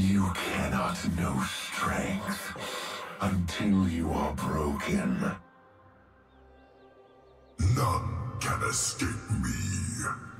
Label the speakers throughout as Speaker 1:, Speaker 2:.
Speaker 1: You cannot know strength until you are broken.
Speaker 2: None can escape me.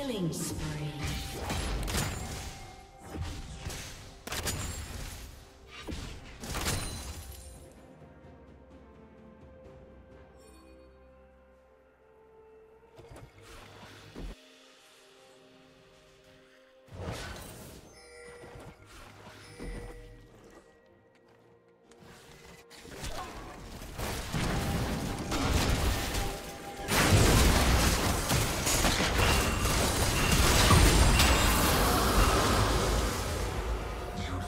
Speaker 3: Killing spree.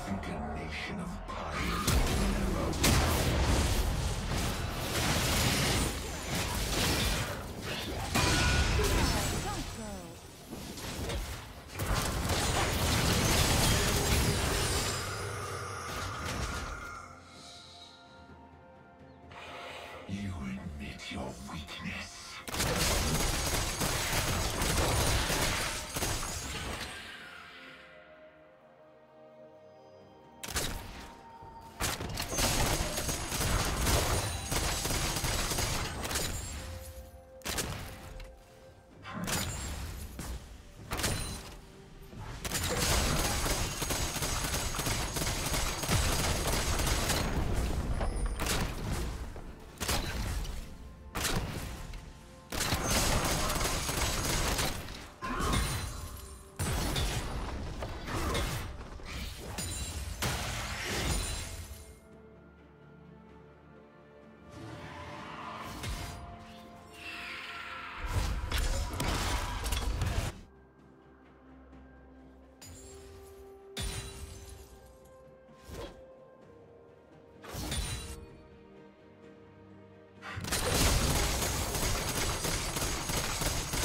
Speaker 3: think a nation of pioneers never will.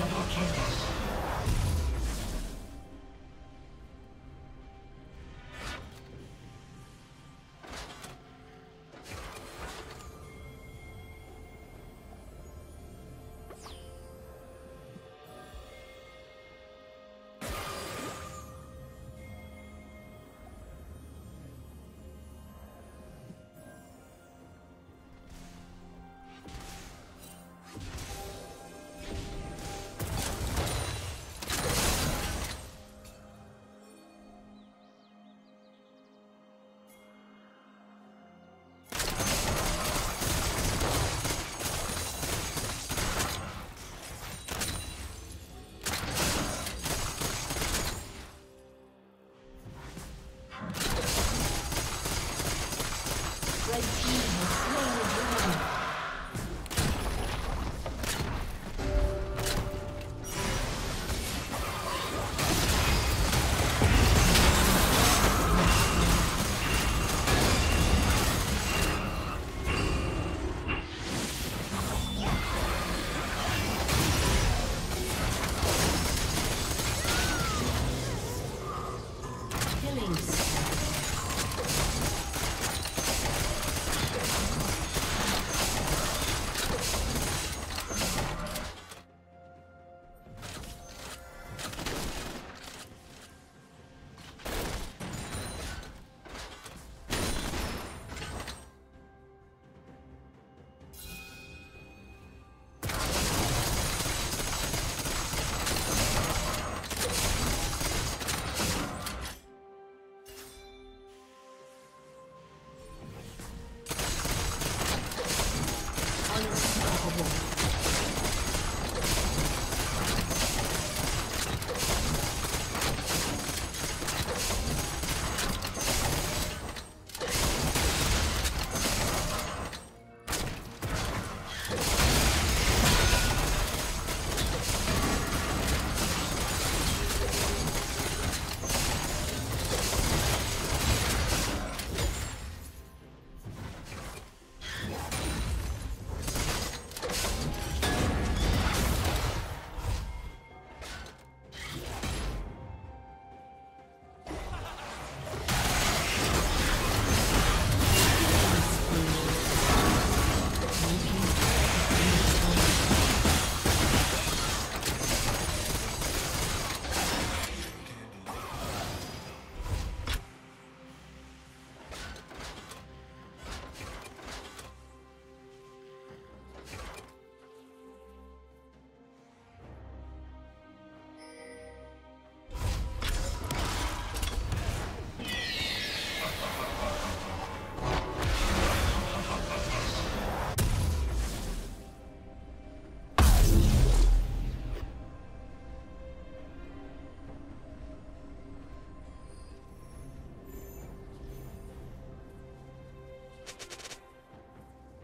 Speaker 3: 届けます。